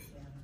Yeah.